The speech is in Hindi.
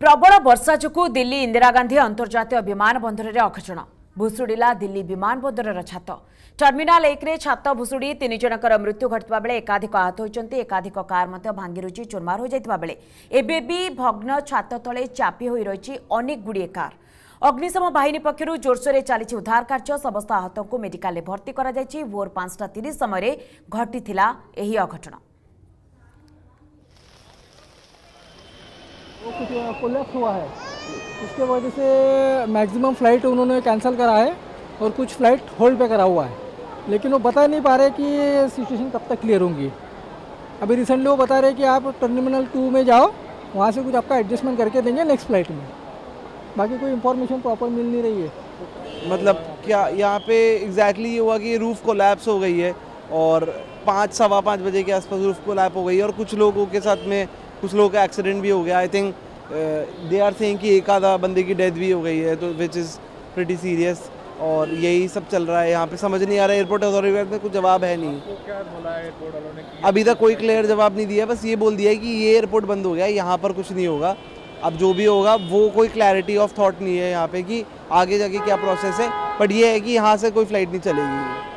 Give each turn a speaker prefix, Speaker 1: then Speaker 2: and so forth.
Speaker 1: ପ୍ରବଳ ବର୍ଷା ଯୋଗୁଁ ଦିଲ୍ଲୀ ଇନ୍ଦିରା ଗାନ୍ଧୀ ଅନ୍ତର୍ଜାତୀୟ ବିମାନ ବନ୍ଦରରେ ଅଘଟଣ ଭୁଷୁଡ଼ିଲା ଦିଲ୍ଲୀ ବିମାନ ବନ୍ଦରର ଛାତ ଟର୍ମିନାଲ ଏକରେ ଛାତ ଭୁଷୁଡ଼ି ତିନି ଜଣଙ୍କର ମୃତ୍ୟୁ ଘଟିଥିବା ବେଳେ ଏକାଧିକ ଆହତ ହୋଇଛନ୍ତି ଏକାଧିକ କାର୍ ମଧ୍ୟ ଭାଙ୍ଗିରୁଛି ଚୁରମାର ହୋଇଯାଇଥିବା ବେଳେ ଏବେ ବି ଭଗ୍ନ ଛାତ ତଳେ ଚାପି ହୋଇ ରହିଛି ଅନେକ ଗୁଡ଼ିଏ କାର୍ ଅଗ୍ନିଶମ ବାହିନୀ ପକ୍ଷରୁ ଜୋରସୋରରେ ଚାଲିଛି ଉଦ୍ଧାର କାର୍ଯ୍ୟ ସମସ୍ତ ଆହତଙ୍କୁ ମେଡିକାଲରେ ଭର୍ତ୍ତି କରାଯାଇଛି ଭୋର ପାଞ୍ଚଟା ତିରିଶ ସମୟରେ ଘଟିଥିଲା ଏହି ଅଘଟଣ
Speaker 2: कुछ कोलेप्स हुआ है। उसके वजह से मैक्सिमम फ़्लाइट उन्होंने कैंसिल करा है और कुछ फ़्लाइट होल्ड पे करा हुआ है। लेकिन वो बता नहीं पा रहे कि सिचुएशन कब तक क्लियर होंगी। अभी रिसेंटली वो बता रहे कि आप टर्मिनल टू में जाओ, वहाँ से कुछ आपका एडजस्टमेंट करके देंगे नेक्स्ट फ़्लाइट में। बाकी कोई इन्फॉर्मेशन प्रॉपर मिल नहीं रही है।
Speaker 3: मतलब क्या यहाँ पे एग्जैक्टली ये हुआ कि रूफ़ कोलैप्स हो गई है और पाँच, सवा पाँच बजे के आसपास रूफ़ कोलैप हो गई है और कुछ लोगों के साथ में, कुछ लोगों का एक्सीडेंट भी हो गया। I think they are saying कि एक आधा बंदे की डेथ भी हो गई है तो विच इज़ प्रिटी सीरियस और यही सब चल रहा है यहाँ पे। समझ नहीं आ रहा है एयरपोर्ट अथॉरिटी में कुछ जवाब है नहीं।
Speaker 4: क्या बोला एयरपोर्ट ने
Speaker 3: अभी तक कोई क्लियर जवाब नहीं दिया बस ये बोल दिया है कि ये एयरपोर्ट बंद हो गया यहाँ पर कुछ नहीं होगा। अब जो भी होगा वो कोई क्लैरिटी ऑफ़ थॉट नहीं है यहाँ पे कि आगे जाके क्या प्रोसेस है बट ये है कि यहाँ से कोई फ़्लाइट नहीं चलेगी।